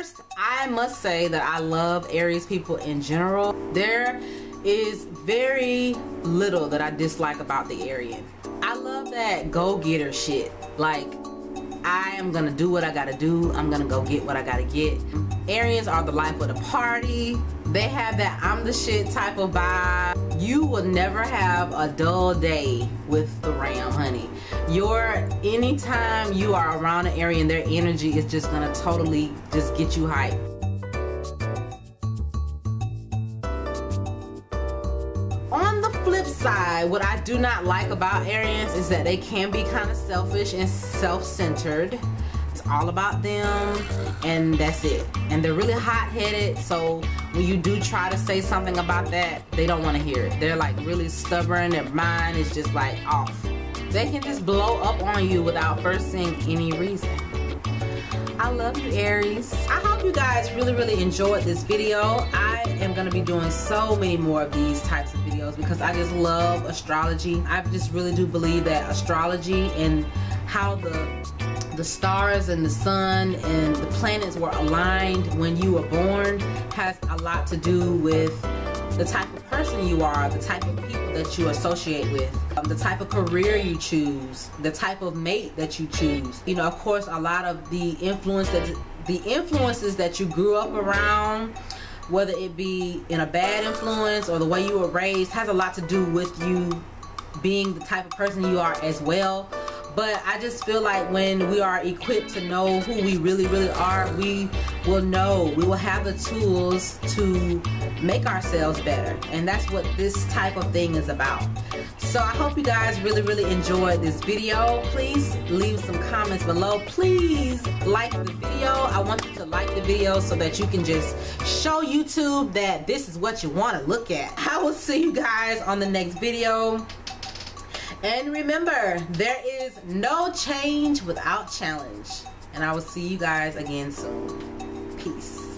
First, I must say that I love Aries people in general. There is very little that I dislike about the Arian. I love that go-getter shit. Like, I am gonna do what I gotta do. I'm gonna go get what I gotta get. Arians are the life of the party. They have that I'm the shit type of vibe. You will never have a dull day with the Ram, honey. Your anytime you are around an Arian, their energy is just gonna totally just get you hyped. On the flip side, what I do not like about Arians is that they can be kind of selfish and self-centered. It's all about them and that's it. And they're really hot-headed, so when you do try to say something about that, they don't want to hear it. They're like really stubborn, their mind is just like off. They can just blow up on you without first seeing any reason. I love you Aries. I hope you guys really really enjoyed this video. I am going to be doing so many more of these types of videos because I just love astrology. I just really do believe that astrology and how the the stars and the sun and the planets were aligned when you were born has a lot to do with the type of person you are, the type of people that you associate with, um, the type of career you choose, the type of mate that you choose. You know, of course, a lot of the influence that the influences that you grew up around, whether it be in a bad influence or the way you were raised, has a lot to do with you being the type of person you are as well but I just feel like when we are equipped to know who we really really are we will know. We will have the tools to make ourselves better. And that's what this type of thing is about. So I hope you guys really really enjoyed this video. Please leave some comments below. Please like the video. I want you to like the video so that you can just show YouTube that this is what you want to look at. I will see you guys on the next video and remember, there is no change without challenge. And I will see you guys again soon. Peace.